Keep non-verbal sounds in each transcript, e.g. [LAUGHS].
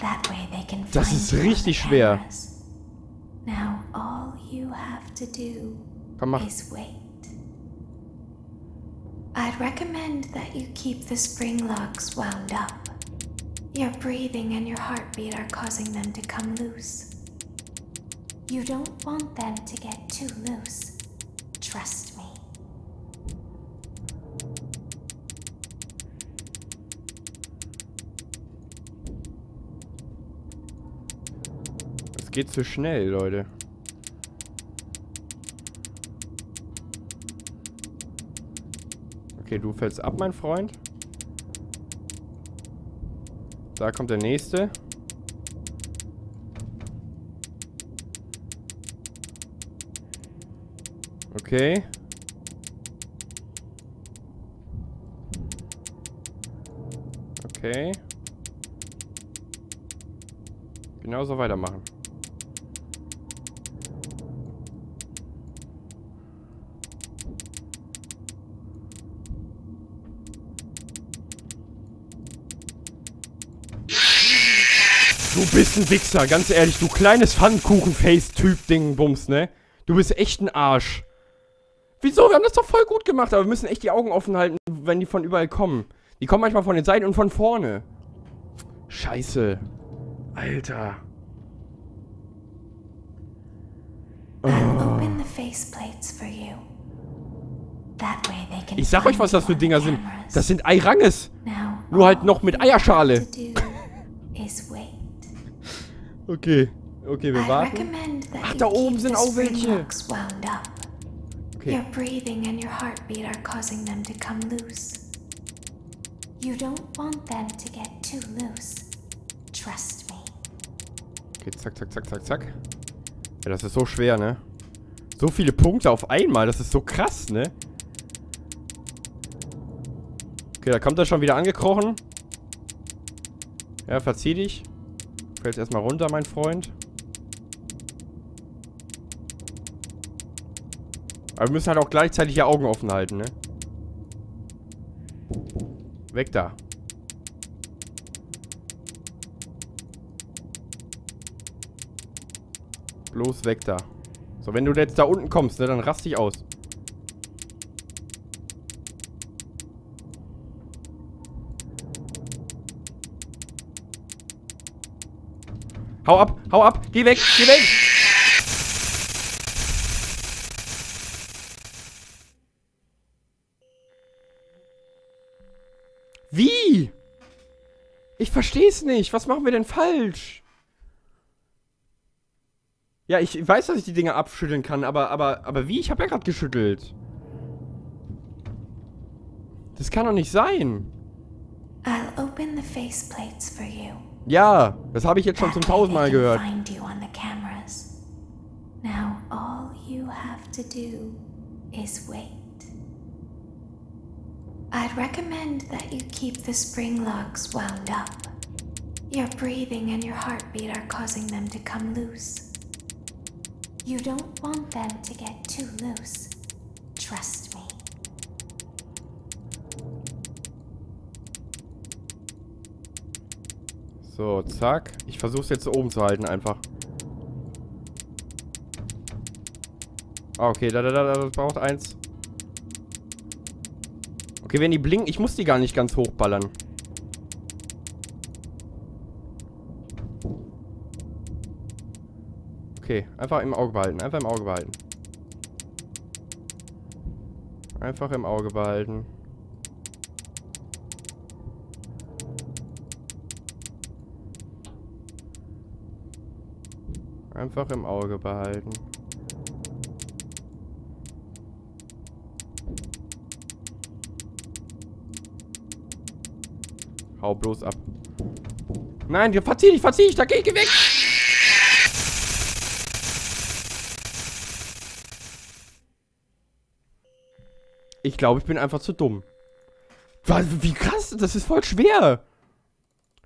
That way they can Das find ist you richtig schwer. Now all you have to do Komm, mach. is wait. I'd recommend that you keep the spring locks wound up. Your breathing and your heartbeat are causing them to come loose. You don't want them to get too loose. Trust me. Es geht zu schnell, Leute. Okay, du fällst ab, mein Freund. Da kommt der nächste. Okay. Okay. Genauso weitermachen. Du bist ein Wichser, ganz ehrlich. Du kleines Pfannkuchen-Face-Typ-Ding-Bums, ne? Du bist echt ein Arsch. Wieso? Wir haben das doch voll gut gemacht, aber wir müssen echt die Augen offen halten, wenn die von überall kommen. Die kommen manchmal von den Seiten und von vorne. Scheiße. Alter. Ich sag euch, was das für Dinger sind. Das sind Eiranges. Nur halt noch mit Eierschale. to do is wait. Okay. Okay, wir warten. recommend that Ach, you da oben keep sind the auch welche. locks wound up. Okay. Your breathing and your heartbeat are causing them to come loose. You don't want them to get too loose. Trust me. Okay, zack, zack, zack, zack, zack. Ja, das ist so schwer, ne? So viele Punkte auf einmal, das ist so krass, ne? Okay, da kommt er schon wieder angekrochen. Ja, verzieh dich. Fällst erstmal runter, mein Freund. Aber wir müssen halt auch gleichzeitig die Augen offen halten, ne? Weg da. Bloß weg da. So, wenn du jetzt da unten kommst, ne, dann rast dich aus. Hau ab, hau ab, geh weg, geh weg! Wie? Ich versteh's nicht. Was machen wir denn falsch? Ja, ich weiß, dass ich die Dinger abschütteln kann, aber, aber, aber wie? Ich habe ja gerade geschüttelt. Das kann doch nicht sein. I'll open the faceplates for you. Ja, das habe ich jetzt schon zum tausendmal gehört. Find you on the cameras. Now all you have to do is wait. I'd recommend that you keep the spring locks wound up. Your breathing and your heartbeat are causing them to come loose. You don't want them to get too loose. Trust me. So, zack. Ich versuche es jetzt oben zu halten einfach. Ah, okay, da, da, da, das braucht eins. Okay, wenn die blinken, ich muss die gar nicht ganz hochballern. Okay, einfach im Auge behalten, einfach im Auge behalten. Einfach im Auge behalten. Einfach im Auge behalten. Hau bloß ab. Nein, verzieh dich, verzieh dich, da geh, geh weg! Ich glaube, ich bin einfach zu dumm. Wie krass, das ist voll schwer.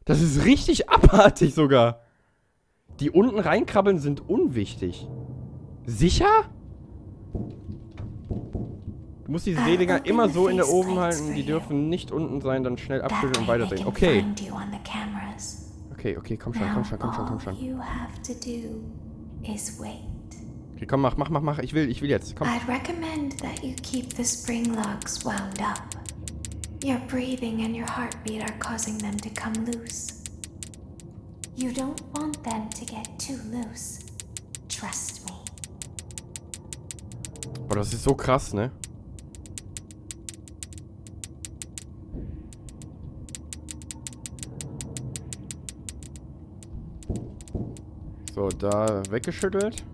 Das ist richtig abartig sogar. Die unten reinkrabbeln sind unwichtig. Sicher? Du musst diese Ah, Seedinger open immer so in der oben halten. Die dürfen nicht unten sein, dann schnell abschütteln und weiterdrehen. Okay. Okay, Okay, komm schon, komm schon, komm schon, komm schon. Okay, komm, mach, mach, mach, mach. Ich will, ich will jetzt. Komm. I'd recommend that you keep the spring locks wound up. Your breathing and your heartbeat are causing them to come loose. You don't want them to get too loose. Trust me. Boah, das ist so krass, ne? So, da weggeschüttelt.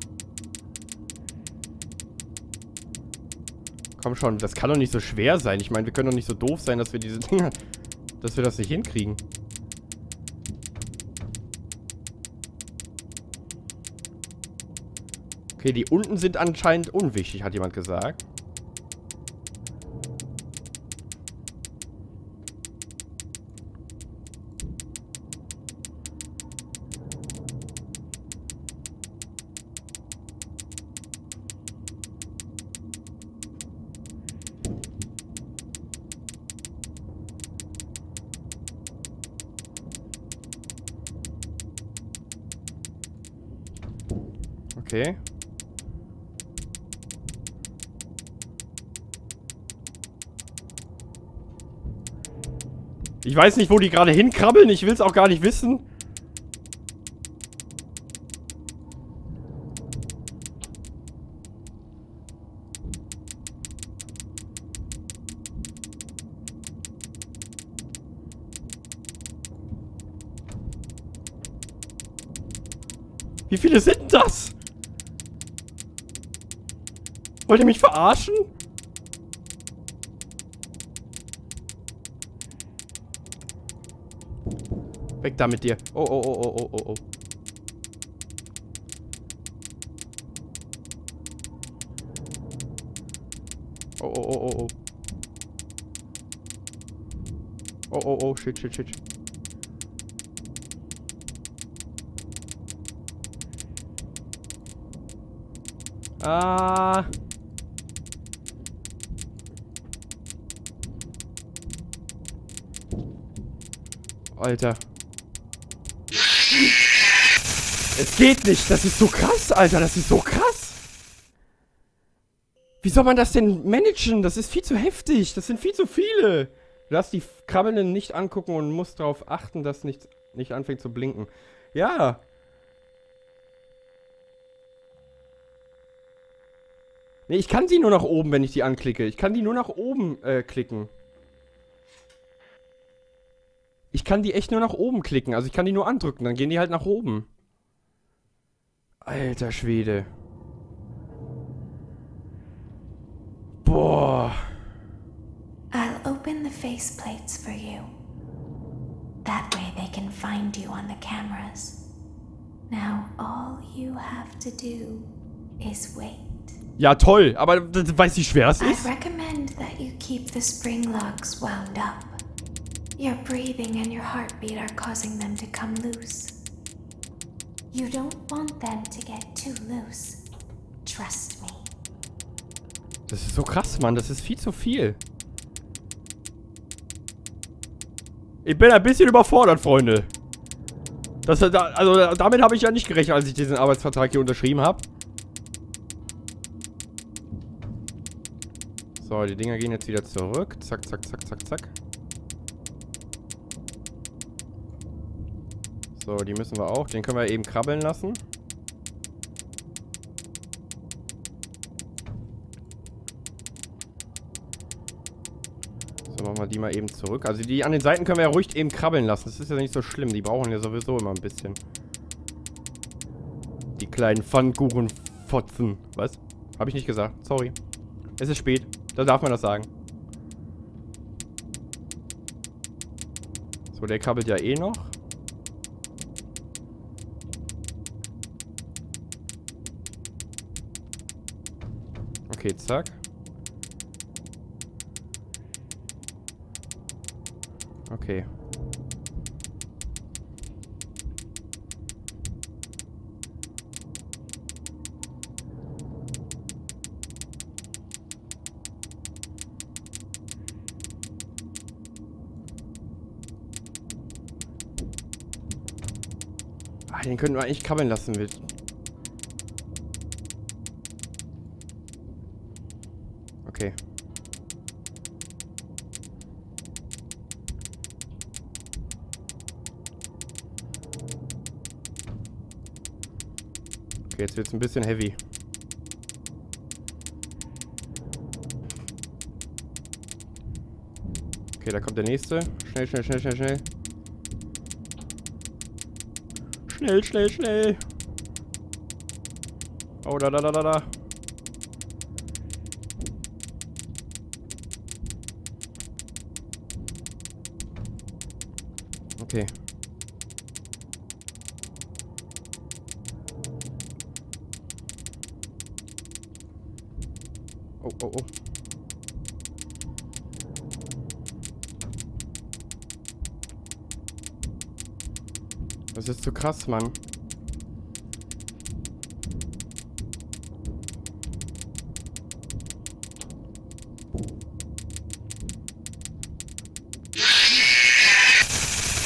Komm schon, das kann doch nicht so schwer sein. Ich meine, wir können doch nicht so doof sein, dass wir diese Dinger... [LAUGHS] Dass wir das nicht hinkriegen. Okay, die unten sind anscheinend unwichtig, hat jemand gesagt. Okay. Ich weiß nicht, wo die gerade hinkrabbeln. Ich will es auch gar nicht wissen. Wie viele sind das? Wollt ihr mich verarschen? Weg da mit dir. Oh, oh, oh, oh, oh, oh, oh. Oh, oh, oh, oh, oh. Oh, oh, oh, shit, shit, shit. Ah. Alter. Es geht nicht. Das ist so krass, Alter. Das ist so krass. Wie soll man das denn managen? Das ist viel zu heftig. Das sind viel zu viele. Du darfst die Krabbelnden nicht angucken und musst darauf achten, dass nichts nicht anfängt zu blinken. Ja. Nee, ich kann sie nur nach oben, wenn ich die anklicke. Ich kann die nur nach oben äh, klicken. Ich kann die echt nur nach oben klicken. Also ich kann die nur andrücken, dann gehen die halt nach oben. Alter Schwede. Boah. I'll open the faceplates for you. That way they can find you on the cameras. Now all you have to do is wait. Ja, toll. Aber weiß ich, schwer I'd ist. recommend that you keep the spring locks wound up. Your breathing and your heartbeat are causing them to come loose. You don't want them to get too loose. Trust me. Das ist so krass, Mann. Das ist viel zu viel. Ich bin ein bisschen überfordert, Freunde. Das, da- also damit habe ich ja nicht gerechnet, als ich diesen Arbeitsvertrag hier unterschrieben habe. So, die Dinger gehen jetzt wieder zurück. Zack, zack, zack, zack, zack. So, die müssen wir auch. Den können wir eben krabbeln lassen. So, machen wir die mal eben zurück. Also die an den Seiten können wir ja ruhig eben krabbeln lassen. Das ist ja nicht so schlimm. Die brauchen ja sowieso immer ein bisschen. Die kleinen Pfannkuchenfotzen. Was? Habe ich nicht gesagt. Sorry. Es ist spät. Da darf man das sagen. So, der krabbelt ja eh noch. Okay, zack. Okay. Ah, den könnten wir eigentlich krabbeln lassen mit. Okay. Okay, jetzt wird's ein bisschen heavy. Okay, da kommt der nächste. Schnell, schnell, schnell, schnell, schnell. Schnell, schnell, schnell. Oh, da, da, da, da, da. Das ist zu krass, Mann.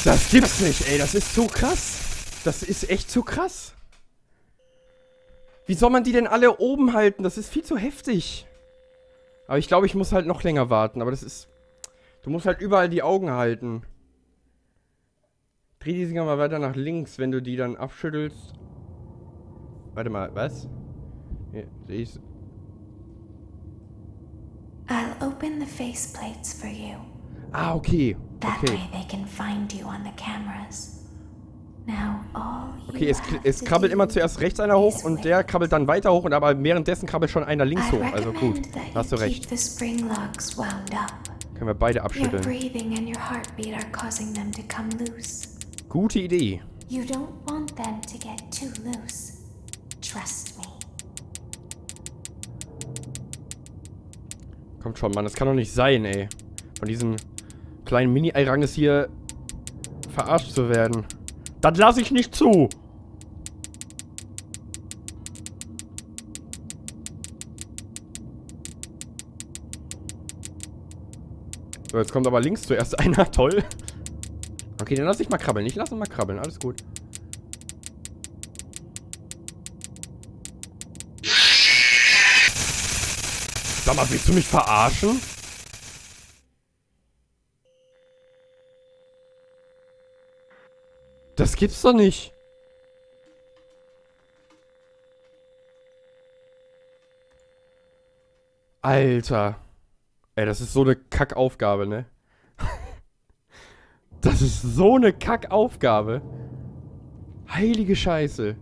Das gibt's nicht, ey. Das ist zu krass. Das ist echt zu krass. Wie soll man die denn alle oben halten? Das ist viel zu heftig. Aber ich glaube, ich muss halt noch länger warten. Aber das ist... Du musst halt überall die Augen halten. Dreh die Dinger mal weiter nach links, wenn du die dann abschüttelst. Warte mal, was? Hier, ich... I'll open the faceplates for you. Ah, okay. That Okay. way they can find you on the cameras. Now all you Okay, es, es krabbelt immer zuerst rechts einer hoch und der krabbelt dann weiter hoch und aber währenddessen krabbelt schon einer links hoch. Also gut, da hast du recht. Können wir beide abschütteln. Gute Idee. You don't want them to get too loose. Trust me. Kommt schon, Mann, das kann doch nicht sein, ey. Von diesem kleinen Mini-Eiranges hier verarscht zu werden. Das lasse ich nicht zu. So, jetzt kommt aber links zuerst [LAUGHS] einer. Toll. Okay, dann lass ich mal krabbeln. Ich lasse ihn mal krabbeln. Alles gut. Sag mal, willst du mich verarschen? Das gibt's doch nicht. Alter. Ey, das ist so eine Kackaufgabe, ne? Das ist so eine Kackaufgabe. Heilige Scheiße.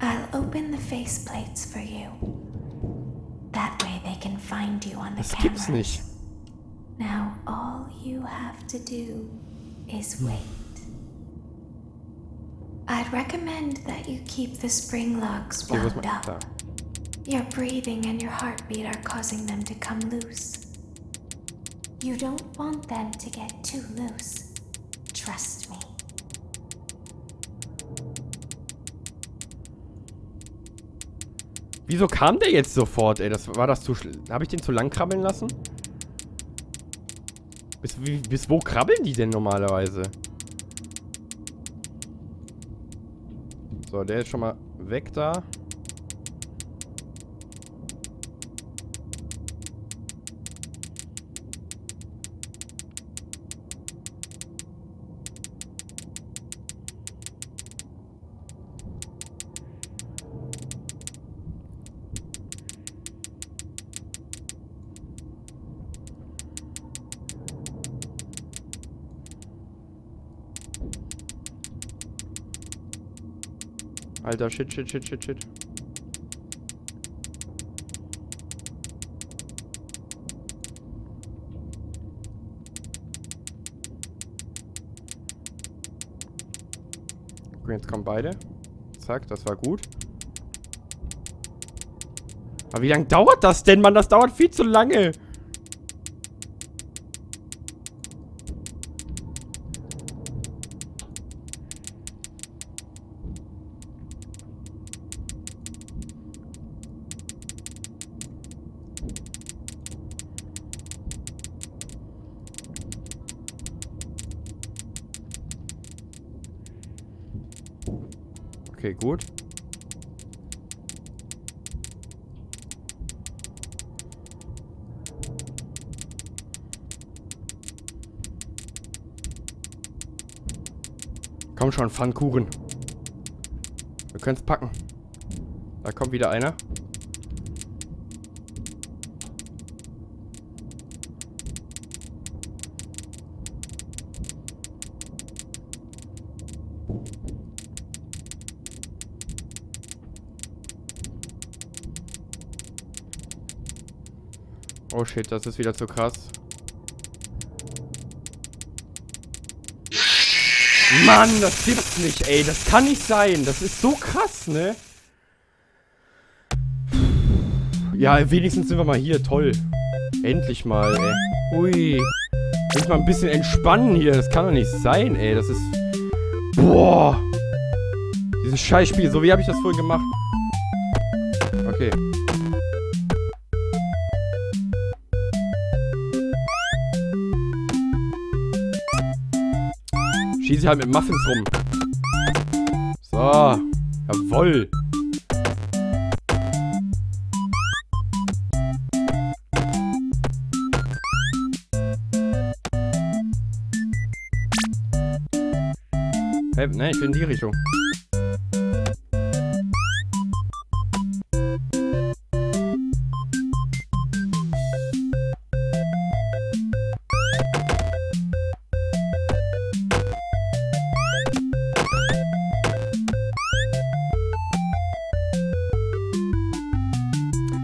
I'll open the faceplates for you. That way they can find you on the Das cameras. gibt's nicht. Now all you have to do is wait. I'd recommend that you keep the spring locks wound up. Your breathing and your heartbeat are causing them to come loose. You don't want them to get too loose. Trust me. Wieso kam der jetzt sofort, ey? Das, war das zu... Habe ich den zu lang krabbeln lassen? Bis, wie, bis wo krabbeln die denn normalerweise? So, der ist schon mal weg da. Alter, shit, shit, shit, shit, shit. Okay, jetzt kommen beide. Zack, das war gut. Aber wie lange dauert das denn, Mann? Das dauert viel zu lange. Okay, gut. Komm schon, Pfannkuchen. Wir können es packen. Da kommt wieder einer. Oh shit, das ist wieder zu krass. Mann, das gibt's nicht, ey. Das kann nicht sein. Das ist so krass, ne? Ja, wenigstens sind wir mal hier. Toll. Endlich mal, ey. Ui. Jetzt mal ein bisschen entspannen hier. Das kann doch nicht sein, ey. Das ist... Boah. Dieses Scheißspiel. So, wie habe ich das vorhin gemacht? Okay. Schieße halt mit Muffins rum. So. Jawoll. Hey, ne, ich will in die Richtung.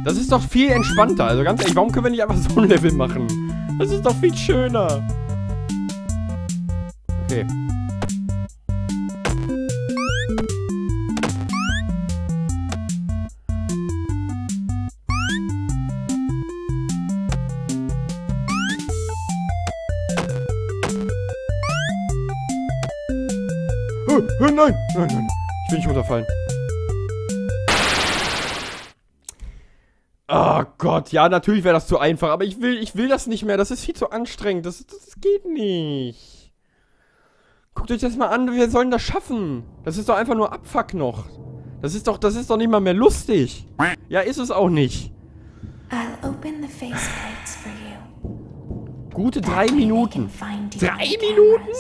Das ist doch viel entspannter. Also ganz ehrlich, warum können wir nicht einfach so ein Level machen? Das ist doch viel schöner. Okay. Oh, oh, nein, nein, nein. Ich will nicht runterfallen. Gott, ja, natürlich wäre das zu einfach, aber ich will, ich will das nicht mehr. Das ist viel zu anstrengend. Das, das, das geht nicht. Guckt euch das mal an, wir sollen das schaffen. Das ist doch einfach nur Abfuck noch. Das ist doch, das ist doch nicht mal mehr lustig. Ja, ist es auch nicht. Gute drei Minuten. Drei Minuten?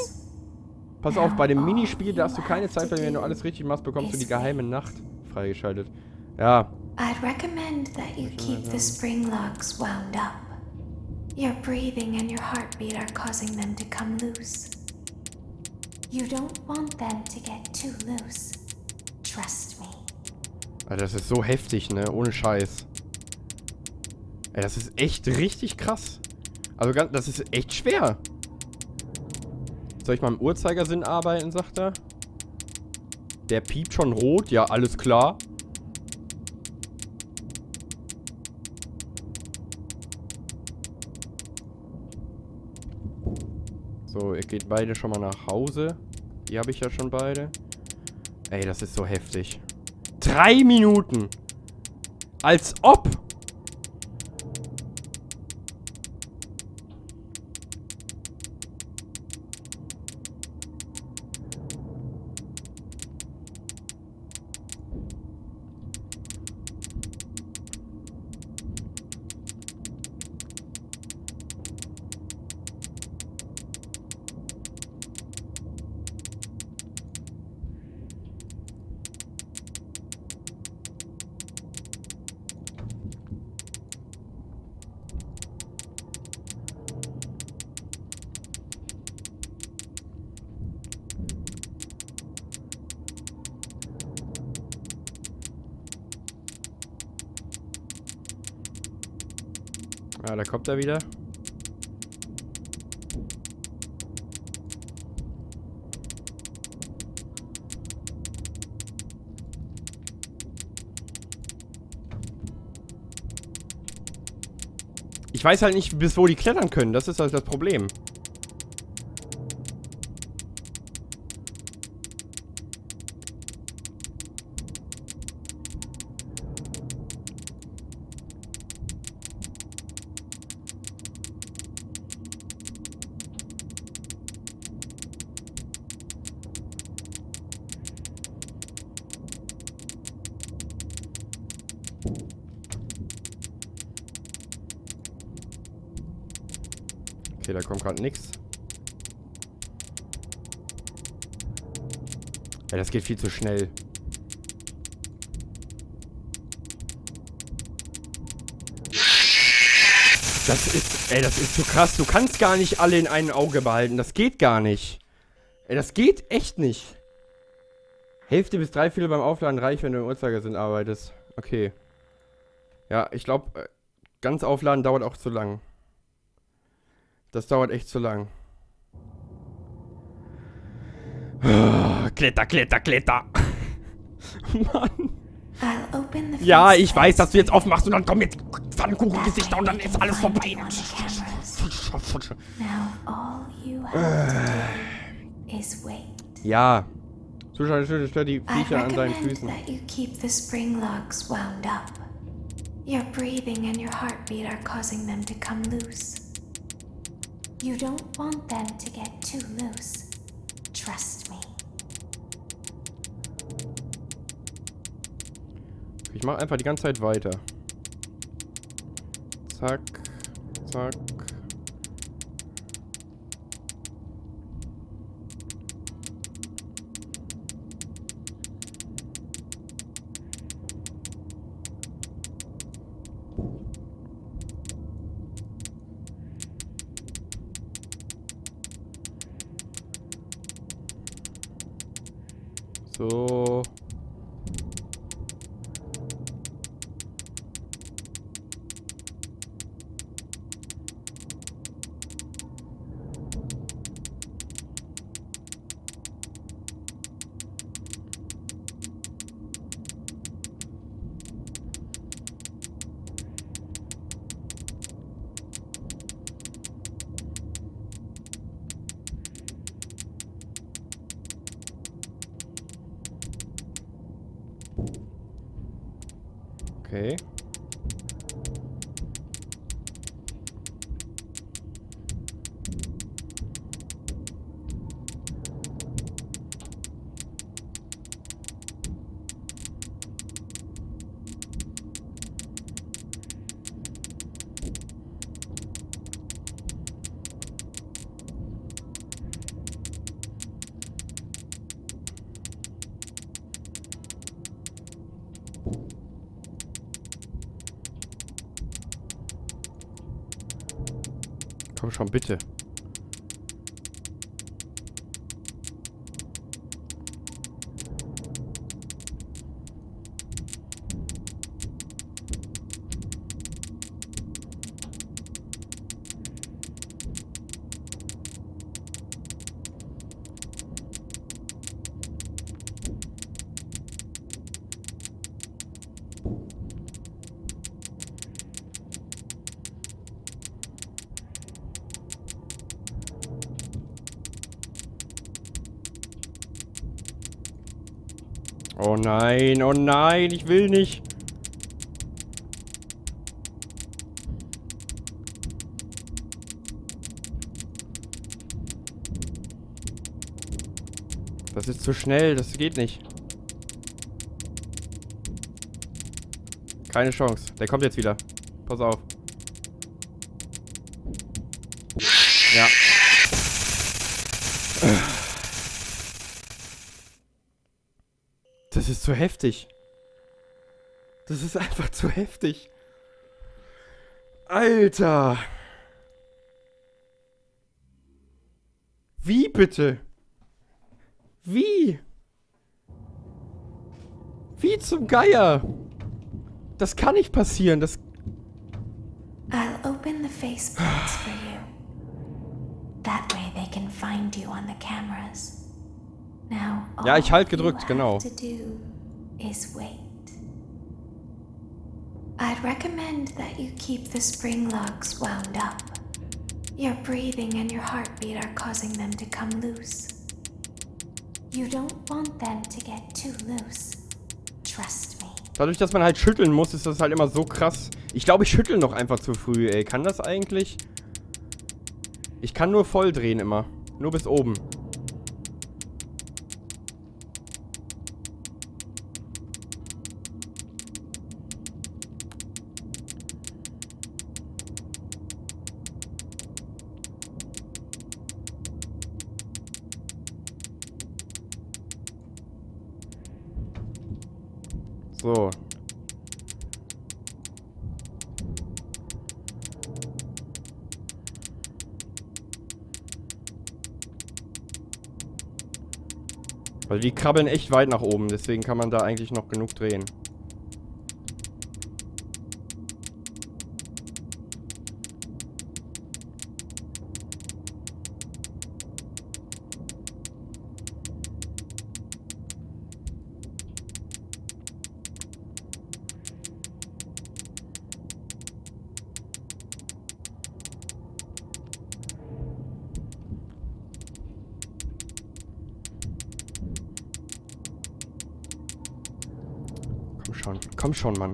Pass auf, bei dem Minispiel darfst du keine Zeit verlieren. Wenn du alles richtig machst, bekommst du die geheime Nacht freigeschaltet. Ja, I'd recommend that you keep the spring locks wound up. Your breathing and your heartbeat are causing them to come loose. You don't want them to get too loose. Trust me. Alter, das ist so heftig, ne? Ohne Scheiß. Ey, das ist echt richtig krass. Also, ganz, das ist echt schwer. Soll ich mal im Uhrzeigersinn arbeiten, sagt er. Der piept schon rot. Ja, alles klar. So, ihr geht beide schon mal nach Hause. Die habe ich ja schon beide. Ey, das ist so heftig. Drei Minuten. Als ob. Ah, da kommt er wieder. Ich weiß halt nicht, bis wo die klettern können. Das ist halt das Problem. Okay, da kommt gerade nichts. Ja, das geht viel zu schnell. Das ist, ey, das ist zu krass. Du kannst gar nicht alle in einem Auge behalten. Das geht gar nicht. Ey, das geht echt nicht. Hälfte bis drei Viertel beim Aufladen reicht, wenn du im Uhrzeigersinn arbeitest. Okay. Ja, ich glaube, äh, ganz aufladen dauert auch zu lang. Das dauert echt zu lang. Kletter, kletter, kletter. [LAUGHS] Mann. Ja, ich weiß, dass du jetzt aufmachst und dann kommen jetzt Pfannkuchengesichter und dann ist alles vorbei. Ja. Zuschauer, stört die Viecher an seinen Füßen. Your breathing and your heartbeat are causing them to come loose. You don't want them to get too loose. Trust me. Ich mache einfach die ganze Zeit weiter. Zack, zack. Okay. Schon, bitte. Nein, oh nein, ich will nicht. Das ist zu schnell, das geht nicht. Keine Chance. Der kommt jetzt wieder. Pass auf. Ja. Das ist zu heftig. Das ist einfach zu heftig. Alter. Wie bitte? Wie? Wie zum Geier? Das kann nicht passieren. Das. I'll open the faceplates for you. That way they can find you on the cameras. Ja, ich halt gedrückt, genau. I'd recommend that you keep the spring locks wound up. Your breathing and your heartbeat are causing them to come loose. You don't want them to get too loose. Trust me. Dadurch, dass man halt schütteln muss, ist das halt immer so krass. Ich glaube, ich schüttel noch einfach zu früh, ey. Kann das eigentlich? Ich kann nur voll drehen immer. Nur bis oben. Die krabbeln echt weit nach oben, deswegen kann man da eigentlich noch genug drehen. Schon, komm schon, Mann.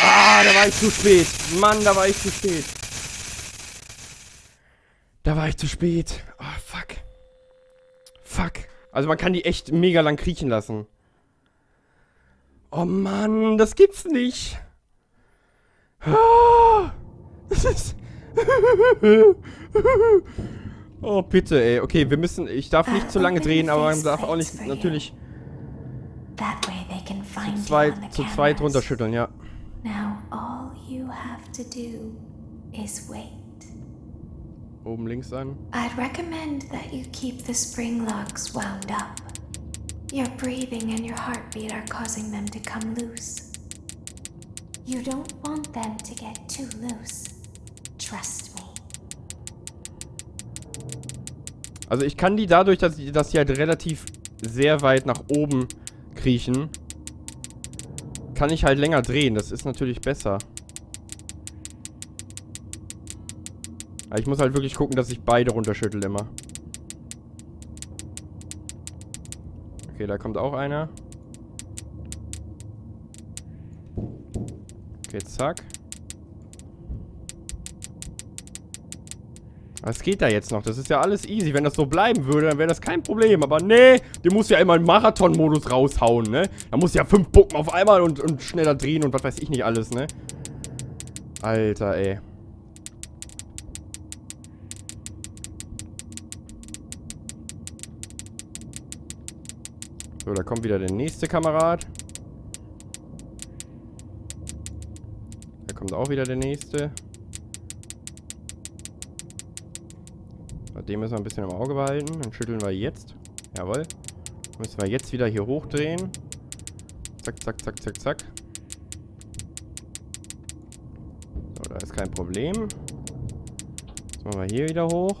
Ah, da war ich zu spät. Mann, da war ich zu spät. War ich zu spät. Oh, fuck. Fuck. Also man kann die echt mega lang kriechen lassen. Oh Mann, das gibt's nicht. Ah, das [LAUGHS] ist... oh, bitte, ey. Okay, wir müssen... Ich darf nicht zu lange drehen, aber man darf auch nicht natürlich zu zweit, zu zweit runterschütteln, ja. Now all you have to do is wait. Oben links an. I'd recommend that you keep the spring locks wound up. Your breathing and your heartbeat are causing them to come loose. You don't want them to get too loose. Trust me. Also ich kann die dadurch, dass, dass sie halt relativ sehr weit nach oben kriechen, kann ich halt länger drehen. Das ist natürlich besser. Aber ich muss halt wirklich gucken, dass ich beide runterschüttel immer. Okay, da kommt auch einer. Okay, zack. Was geht da jetzt noch? Das ist ja alles easy. Wenn das so bleiben würde, dann wäre das kein Problem. Aber nee, der muss ja immer einen Marathon-Modus raushauen, ne? Da muss ja fünf Puppen auf einmal und, und schneller drehen und was weiß ich nicht alles, ne? Alter, ey. So, da kommt wieder der nächste Kamerad. Da kommt auch wieder der nächste. Den müssen wir ein bisschen im Auge behalten. Dann schütteln wir jetzt. Jawohl. Müssen wir jetzt wieder hier hochdrehen. Zack, zack, zack, zack, zack. So, da ist kein Problem. Jetzt machen wir hier wieder hoch.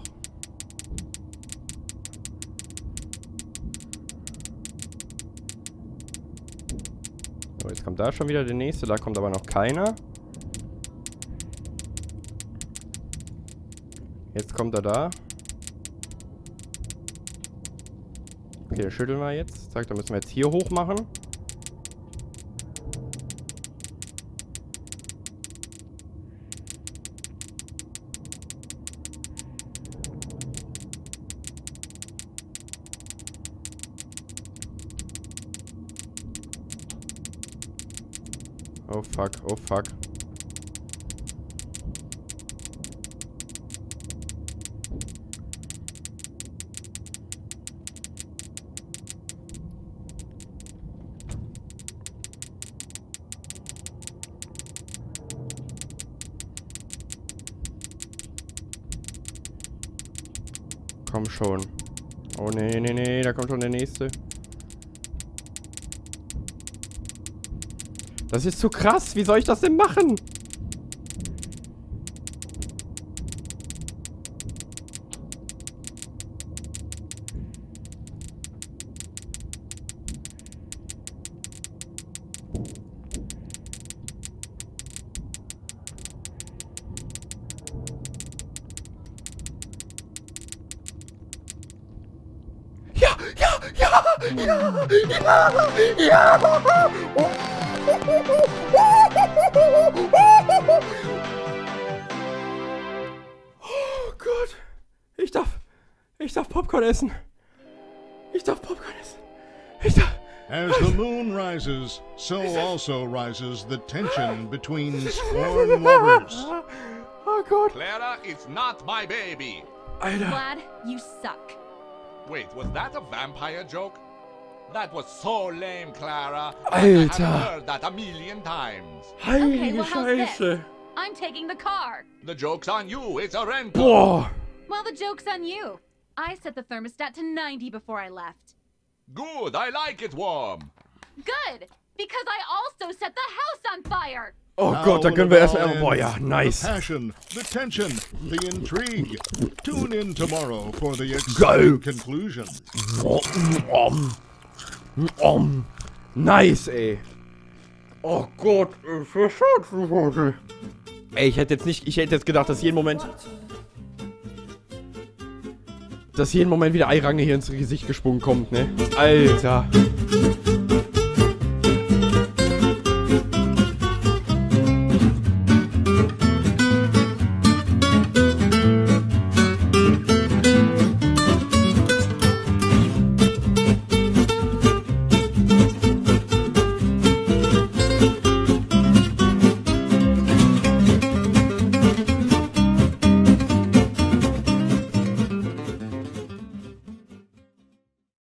Jetzt kommt da schon wieder der nächste. Da kommt aber noch keiner. Jetzt kommt er da. Okay, schütteln wir jetzt. Zack, dann müssen wir jetzt hier hoch machen. Fuck, oh fuck. Komm schon. Das ist zu krass. Wie soll ich das denn machen? Ja, ja, ja, ja, ja, ja. oh Ich darf. Ich darf Popcorn essen. Ich darf Popcorn essen. Ich darf. As the moon rises, so also rises the tension between sworn lovers. Oh Gott. Clara is not my baby. Alter. Vlad, you suck. Wait, was that a vampire joke? That was so lame, Clara. I Alter. have heard that a million times. Heilige well, how's this? Scheiße. I'm taking the car. The joke's on you. It's a rental. Boah. Well, the joke's on you. I set the thermostat to 90 before I left. Good. I like it warm. Good, because I also set the house on fire. Oh Now Gott, da will können wir erstmal... Oh, boah, end. ja, nice. The passion, the tension, the intrigue. Tune in tomorrow for the Geil. exciting conclusion. Om. Nice, ey. Oh Gott, verschaut, verschaut. Ey, ich hätte jetzt nicht, ich hätte jetzt gedacht, dass jeden Moment, dass jeden Moment wieder Eirange hier ins Gesicht gesprungen kommt, ne? Alter.